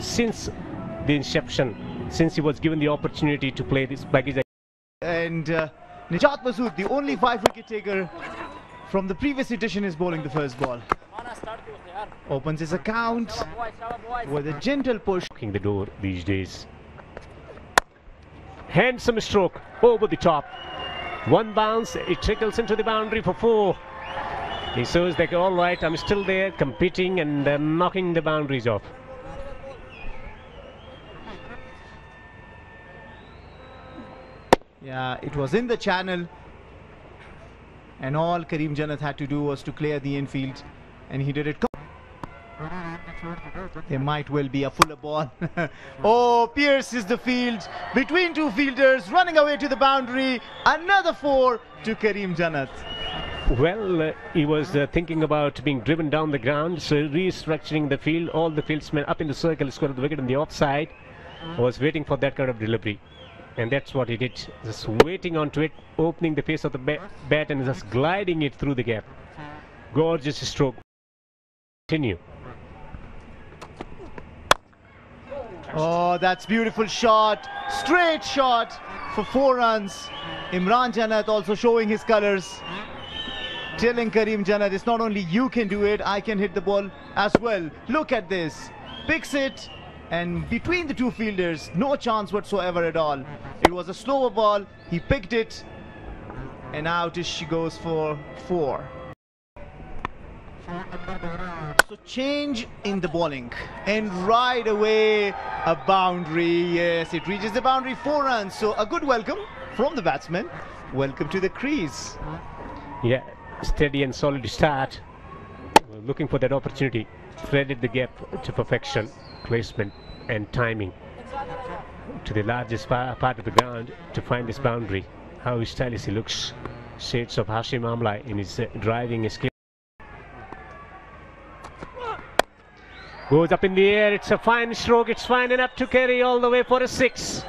since the inception, since he was given the opportunity to play this package. And uh, Nijat Masood, the only five wicket taker from the previous edition, is bowling the first ball. Opens his account with a gentle push. Knocking the door these days. Handsome stroke over the top. One bounce, it trickles into the boundary for four. He shows that all right, I'm still there, competing and uh, knocking the boundaries off. Yeah, it was in the channel. And all Kareem Janat had to do was to clear the infield. And he did it. There might well be a fuller ball. oh, pierces the field between two fielders, running away to the boundary. Another four to Kareem Janat. Well, uh, he was uh, thinking about being driven down the ground, so restructuring the field. All the fieldsmen up in the circle, scored the wicket on the offside. Was waiting for that kind of delivery. And that's what he did. Just waiting onto it, opening the face of the ba bat and just gliding it through the gap. Gorgeous stroke. Continue. Oh, that's beautiful shot. Straight shot for four runs. Imran Jannat also showing his colors. Telling Kareem Janat, it's not only you can do it, I can hit the ball as well. Look at this. Picks it and between the two fielders, no chance whatsoever at all. It was a slower ball. He picked it and out she goes for four. So change in the bowling and right away a boundary. Yes, it reaches the boundary, four runs. So a good welcome from the batsman. Welcome to the crease. Yeah, steady and solid start. Looking for that opportunity. Threaded the gap to perfection. Placement and timing to the largest part of the ground to find this boundary. How stylish he looks. Shades of Hashim Amla in his uh, driving skill. Goes up in the air. It's a fine stroke. It's fine enough to carry all the way for a six.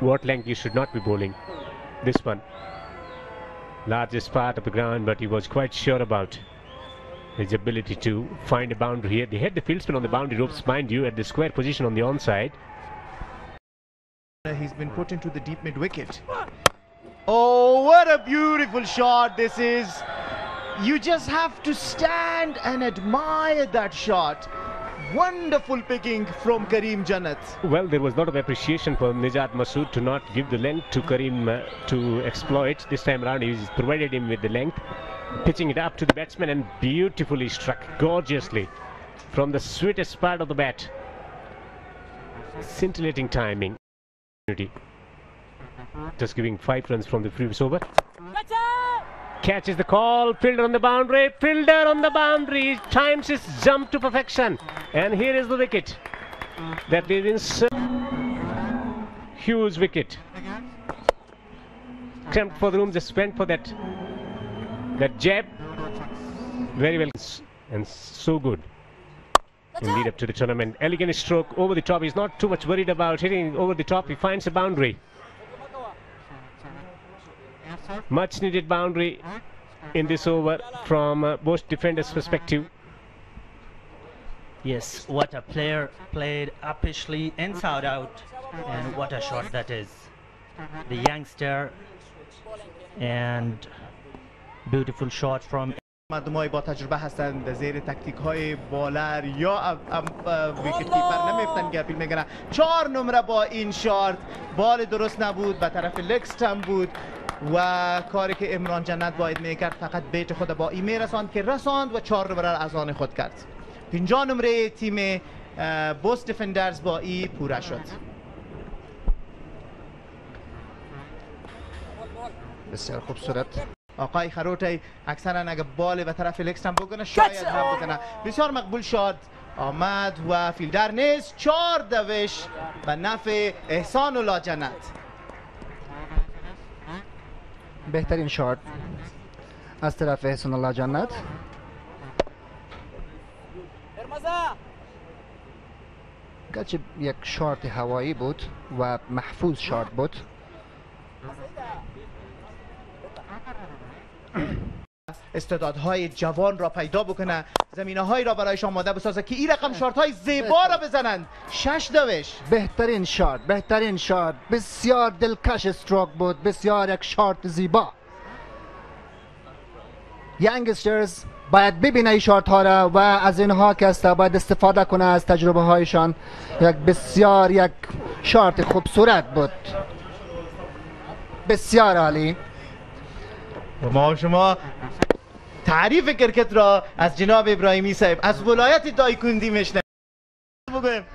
What length you should not be bowling? This one. Largest part of the ground, but he was quite sure about his ability to find a boundary here. They had the fieldsman on the boundary ropes, mind you, at the square position on the onside. He's been put into the deep mid wicket. Oh, what a beautiful shot this is. You just have to stand and admire that shot. Wonderful picking from Kareem Janat. Well, there was a lot of appreciation for Nijat Masood to not give the length to Kareem uh, to exploit. This time around, he provided him with the length, pitching it up to the batsman and beautifully struck, gorgeously, from the sweetest part of the bat. Scintillating timing. Just giving five runs from the previous over. Catches the call, fielder on the boundary, fielder on the boundary, times his jump to perfection. And here is the wicket. That is in huge wicket. Cramped for the room, just went for that that jab. Very well and so good in lead up to the tournament. Elegant stroke over the top. He's not too much worried about hitting over the top. He finds a boundary. Much needed boundary in this over from uh, Bost Defenders' perspective. Yes, what a player played uppishly inside out and what a shot that is. The youngster and beautiful shot from مردم های با تجربه هستند. زیر تکتیک های بالر یا ویکت کیپر نمیفتن گپیل میگنن چهار نمره با این شارت. بال درست نبود به طرف لکستم بود. و کاری که امران جنت باید می‌کرد فقط بیت خود با ای میرساند که رساند و چهار نمره از آن خود کرد. پینجا نمره تیم بوس دیفندرز با ای پوره شد. بسیار خوب صورت. آقای خروٹی اکثرا اگه بال و طرف لکس هم بکنه شاید هم بسیار مقبول شد آمد و فیلدر نیست. چهار دوش و نفع احسان و لاجنت بهترین شارت از طرف احسان الله جنت. گرچه یک شارت هوایی بود و محفوظ شارت بود. استعدادهای جوان را پیدا بکنه. زمینه هایی را برایشان آماده بسازه که این رقم شارت های زیبا را بزنند. شش دوش. بهترین شارت بهترین شارت. بسیار دلکش استروک بود. بسیار یک شارت زیبا. ینگسترز باید ببینه این شارت ها را و از اینها که است باید استفاده کنه از تجربه هایشان یک بسیار یک شارت خوبصورت بود. بسیار عالی. و ما شما. تعریف کرکت را از جناب ابراهیمی صاحب از ولایت دایکندی میشنویم. بگویم.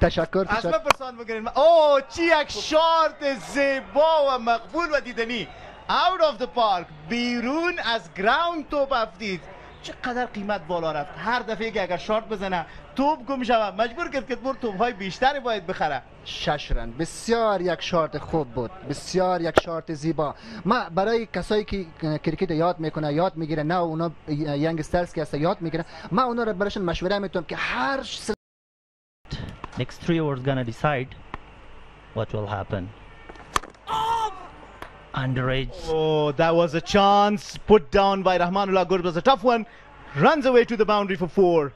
تشکر از من پرسان بگیرین. اوه چی یک شارت زیبا و مقبول و دیدنی. Out of the park بیرون از گراوند توپ افتید. چقدر قیمت بالا رفت؟ هر دفعه که اگر شارت بزنه توپ گم شود مجبور کرد که بر توپ های بیشتری باید بخره. شش رن. بسیار یک شارت خوب بود. بسیار یک شارت زیبا. ما برای کسایی که کرکت یاد می‌کنه یاد می‌گیره نه اونا ینگسترز که هست یاد می‌گیره ما اونا رو براشون مشوره می‌تونم که هر سل... Next three overs gonna decide what will happen. Underage. Oh, that was a chance put down by Rahmanullah Gurb. Was a tough one. Runs away to the boundary for four.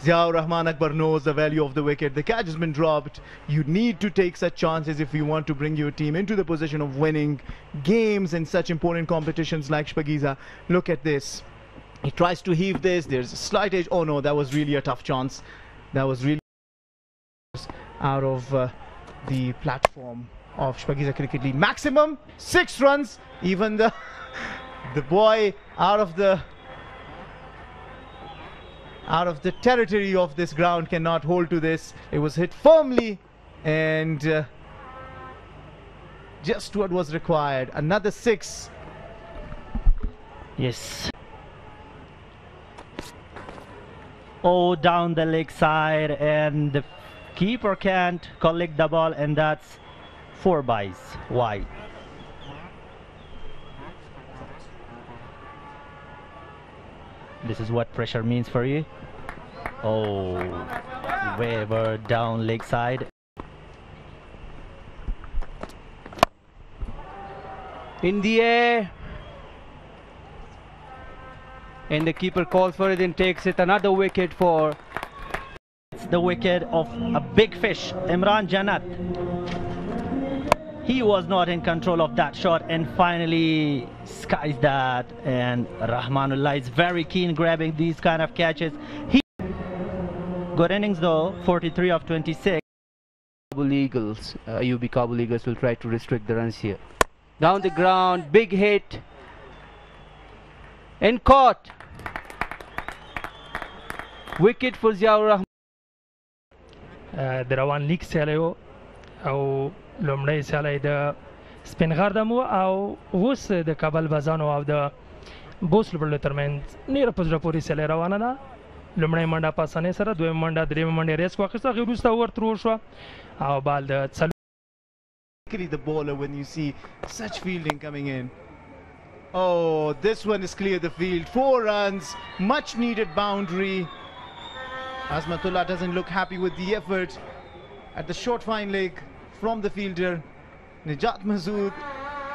Ziaur Rahman Akbar knows the value of the wicket. The catch has been dropped. You need to take such chances if you want to bring your team into the position of winning games in such important competitions like Shpageeza. Look at this. He tries to heave this. There's a slight edge. Oh no, that was really a tough chance. That was really out of uh, the platform of Shpageeza Cricket League. Maximum six runs. Even the the boy out of the out of the territory of this ground cannot hold to this. It was hit firmly and uh, just what was required. Another six. Yes. Oh, down the leg side, and the keeper can't collect the ball, and that's four byes wide. This is what pressure means for you. Oh, Weber down leg side. in the air. And the keeper calls for it and takes it. Another wicket for It's the wicket of a big fish, Imran Janat He was not in control of that shot and finally skies that. And Rahmanullah is very keen grabbing these kind of catches. He good innings though, 43 of 26. Kabul Eagles. Uh, UB Kabul Eagles will try to restrict the runs here. Down the ground, big hit. And caught. Wicket for Ziaur Rahman. د روان لیگ سیالی و او لومړی سیالي د سپینغردم او اوس د کابل بازانو او د بوسل بلډ ترمنځ نیر په پوری سیالي روانه ده. لومړی منډه پاسانې سره دویم منډه دریم منډه ریس او بال د the baller when you see such fielding coming in. Oh this one is clear the field. Four runs much needed boundary. Azmatullah doesn't look happy with the effort at the short fine leg from the fielder. Nijat Masood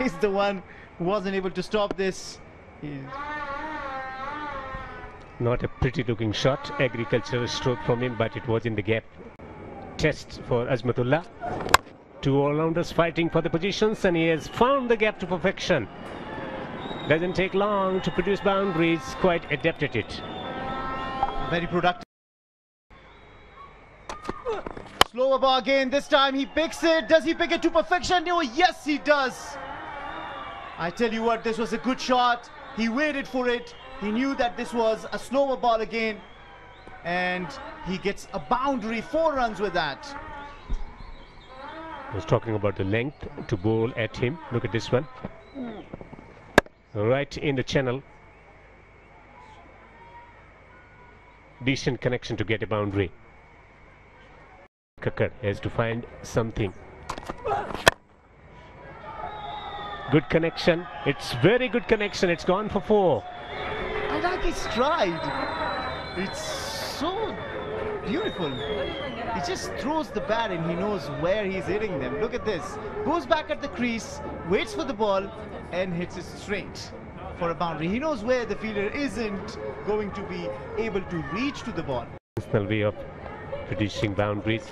is the one who wasn't able to stop this. He- Not a pretty looking shot. Agricultural stroke from him, but it was in the gap. Test for Azmatullah. Two all-rounders fighting for the positions, and he has found the gap to perfection. Doesn't take long to produce boundaries. Quite adept at it. Very productive. Slower ball again. This time he picks it. Does he pick it to perfection? Oh, yes, he does. I tell you what, this was a good shot. He waited for it. He knew that this was a slower ball again. And he gets a boundary, four runs with that. I was talking about the length to bowl at him. Look at this one. Right in the channel. Decent connection to get a boundary. Kakar has to find something. Good connection. It's very good connection. It's gone for four. I like his stride. It's so beautiful. He just throws the bat and he knows where he's hitting them. Look at this. Goes back at the crease, waits for the ball, and hits it straight. for a boundary. He knows where the fielder isn't going to be able to reach to the ball. Personal way of producing boundaries.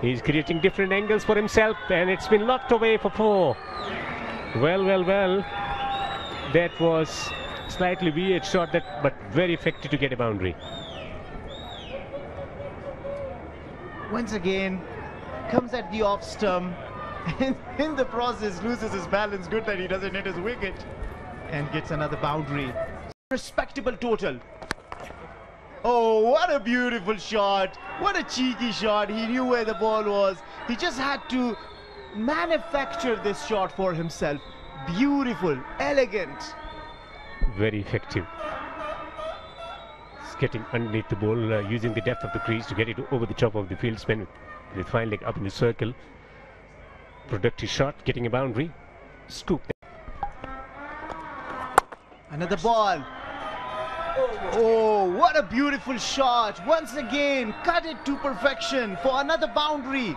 He's creating different angles for himself, and it's been locked away for four. Well, well, well. That was slightly weird shot, that but very effective to get a boundary. Once again, comes at the off stump, and in the process loses his balance. Good that he doesn't hit his wicket, and gets another boundary. Respectable total. Oh, what a beautiful shot. What a cheeky shot. He knew where the ball was. He just had to manufacture this shot for himself. Beautiful, elegant. Very effective. Getting underneath the ball, uh, using the depth of the crease to get it over the top of the fieldsman with, with fine leg up in the circle. Productive shot, getting a boundary. Scoop. Another ball. Oh, what a beautiful shot. Once again, cut it to perfection for another boundary.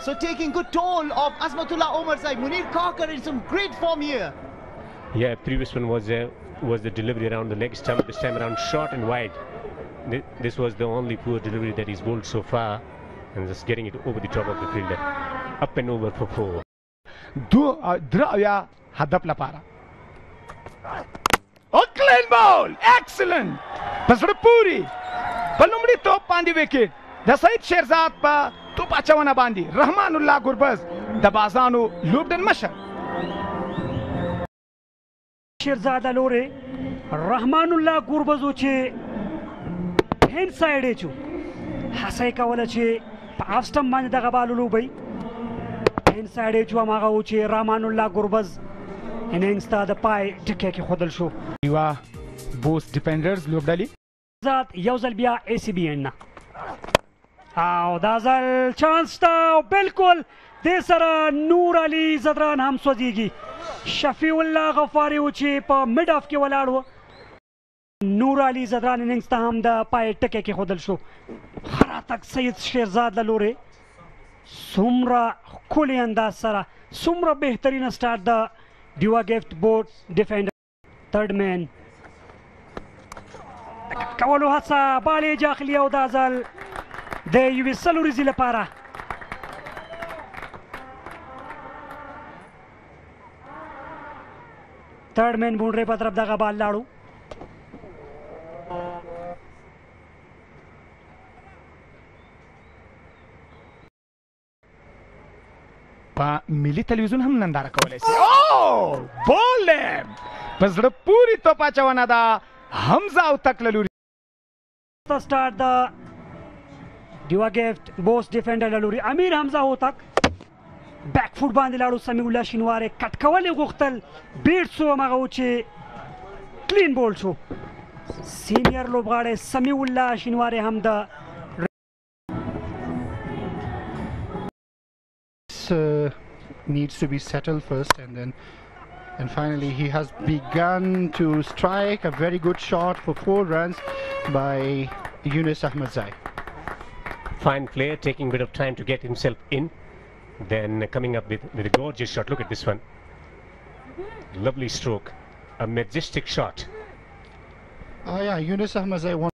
So taking good toll of Azmatullah Omarzai. Munir Kakar in some great form here. Yeah, previous one was uh, was the delivery around the leg stump. This time around, short and wide. This was the only poor delivery that he's bowled so far, and just getting it over the top of the fielder, up and over for four. Do uh, hadap la para. کلین بول ایکسلنٹ په زړه پوری په لومړي توپ باندې وکټ د سید شیرزاد په توپ اچونه باندې رحمان الله ګربز د بازانو لوبډن مشر شیرزاده لورې رحمان الله ګوربزو چې هند سایډ یې چو یې کوله چې په افسټم باندې دغه بال ولوبئ هند سایډ یې چو هماغه و چې رحمان الله ګوربز اننګس ته د پای ټکی کې ښودل شو یوا بوس ډیفندرز لوبډلې ذات یو ځل بیا ای سی بی ان او دا ځل چانس ته او بالکل دې سره نور علي زدران هم سوځيږي شفیع الله غفاری و چې په میډ اف کې ولاړ و نور علي زدران اننګس ته هم د پای ټکی کې خودل شو خراتک سید شیرزاد لورې څومره ښکلي انداز سره څومره بهترینه سټارټ د دیوا ګفت بورډ ډیفینډر تھرډ مین کولو هڅه بالې جاخلي او دا ځل د یوې سلو ورځې لپاره تھرډ مین بونډري په طرف دغه بال لاړو په ملي تلویزیون هم ننداره کولای شي. او بول په زړه پوری توپ اچونه ده. حمزه او تکل لوري. ته سٹارټ د دیوا ګفت بوس ډیفندر لوري. امیر حمزه هوتک بیک فوټ باندې لاړو سمیع الله شینواره کټ کول یې غوښتل بیټ سو هغه و چې کلین بول شو. سینیئر لوبغاړی سمیع الله شینواره هم د needs to be settled first and then and finally he has begun to strike a very good shot for four runs by Yunus Ahmadzai. Fine player, taking a bit of time to get himself in. Then coming up with, with a gorgeous shot. Look at this one. Lovely stroke. A majestic shot. Oh yeah, Yunus Ahmadzai won.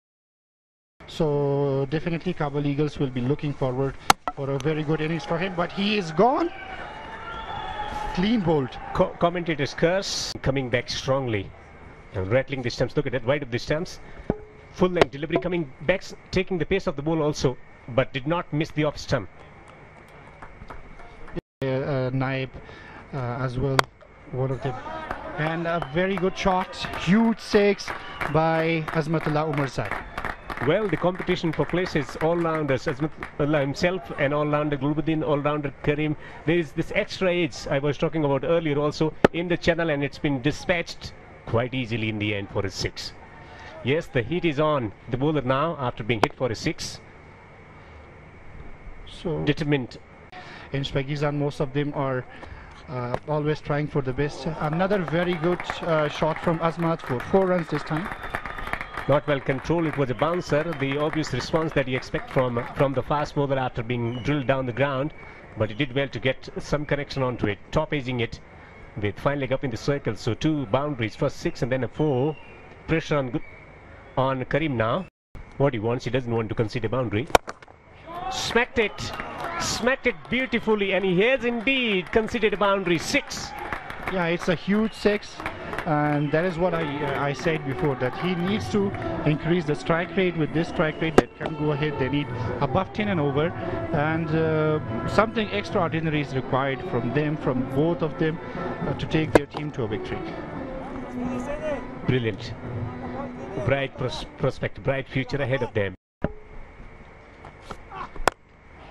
So definitely Kabul Eagles will be looking forward for a very good innings for him, but he is gone. Clean bolt. Co- commentator's curse coming back strongly and rattling the stumps. Look at that, wide of the stumps. Full length delivery coming back, taking the pace of the ball also, but did not miss the off stump. Uh, uh, Naib uh, as well, one of them. And a very good shot, huge six by Azmatullah Omarzai. Well, the competition for places all-rounders, Azmatullah himself and all-rounder Gulbuddin, all-rounder Karim. There is this extra edge I was talking about earlier also in the channel and it's been dispatched quite easily in the end for a six. Yes, the heat is on the bowler now after being hit for a six. So Determined. in Uzbekistan, most of them are uh, always trying for the best. Another very good uh, shot from Azmat for four runs this time. Not well controlled. It was a bouncer. The obvious response that you expect from from the fast bowler after being drilled down the ground, but he did well to get some connection onto it, top edging it, with fine leg up in the circle. So two boundaries, first six and then a four. Pressure on on Karim now. What he wants, he doesn't want to concede a boundary. Smacked it, smacked it beautifully, and he has indeed conceded a boundary. Six. Yeah, it's a huge six, and that is what I, uh, I said before that he needs to increase the strike rate. With this strike rate that can go ahead. They need above 10 and over. And uh, something extraordinary is required from them from both of them uh, to take their team to a victory. Brilliant. Bright pros prospect bright future ahead of them.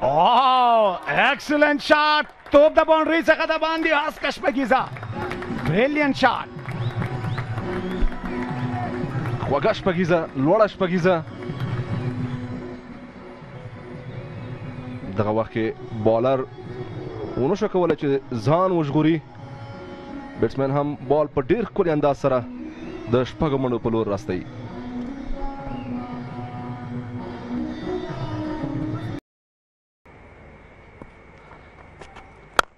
Oh, excellent shot. Top the boundary, Brilliant shot. خوږه شپږیزه لوړه شپږیزه دغه وخت کې بالر ونه شو کولی چې ځان وژغوري بیټسمن هم بال په ډیر ښکلي انداز سره د شپږو منډو په لور راستوي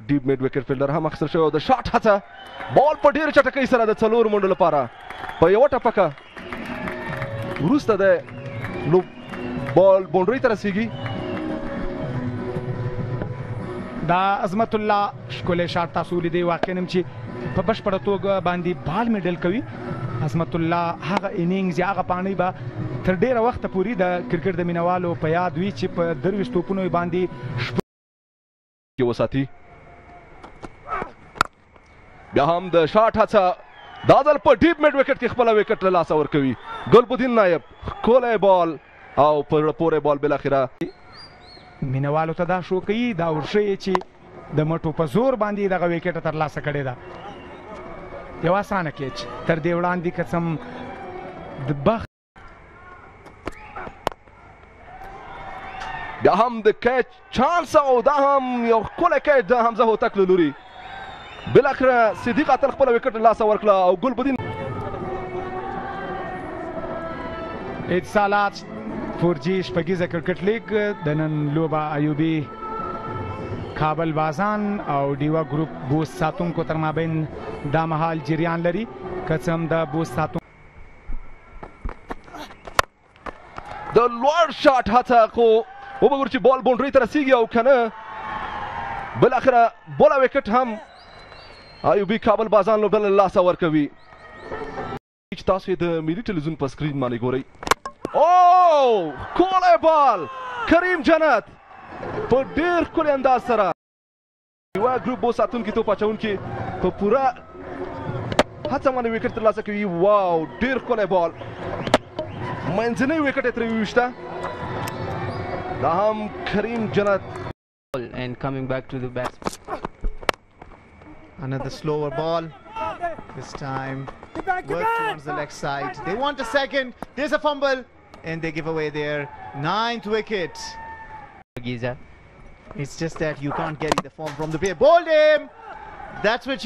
ډیپ میډ وکټ فیلډر هم اخیستل شوی او د شاټ هڅه بال په ډېر چټکۍ سره د څلور منډو لپاره په یوه ټپکه وروسته د لو بال باونډرۍ ته رسیږي دا عظمت الله ښکلی شاټ تاسو ولیدئ واقعا هم چې په بشپړه توګه باندې بال میډل کوي عظمت الله هغه انینګز یا هغه پاڼۍ به تر ډیره وخته پورې د کرکټ د مینوالو په یاد وي چې په درویشت توپونو باندې کې وساتي بیا هم د شاټ هڅه دا ځل په ډیپ میډ وکټ کې خپل وکټ له لاسه ورکوي ګلبدین نایب ښکلی بال او په پورې بال بالاخره مینوالو ته دا شو کوي دا ورښیي چې د مټو په زور باندې دغه وکټ ترلاسه کړې ده. یو اسانه کیچ. تر دې وړاندې څه د بخت بیا هم د کیچ چانس او دا هم یو ښکلی کیچ د حمزه هوتک له لوري بالاخره صدیق اتل خپل وکټ له لاسه ورکړه او ګلبدین اتصالات فورجی شپږیزه کرکټ لیگ. د نن لوبه ایوبي کابل بازان او ډیوا ګروپ بوس ساتونکو تر مابین دا مهال جریان لري. کڅم د بوس ساتونکو د لوړ شاټ هڅه خو وګورئ چې بال باونډرۍ ته رسیږي او کنه بالاخره بوله وکټ هم ایوبي کابل بازان لوبډله له لاسه ورکوي چې تاسو د ملي ټلویزیون په سکرین باندې ګورئ. او ښکلی بال! کریم جنت! په ډېر ښکلي انداز سره. یوه ګروپ بو ساتونکي توپ اچونکي په پوره هڅه باندې وکټ ترلاسه کوي. واو! ډېر ښکلی بال. منځنۍ وکټ یې ترې وویشته. دا هم کریم جنت. And coming back to the bats. Another slower ball. This time, work towards the leg side. They want a second. There's a fumble, and they give away their ninth wicket. Giza. It's just that you can't get the form from the player. Bowled him. That's what you.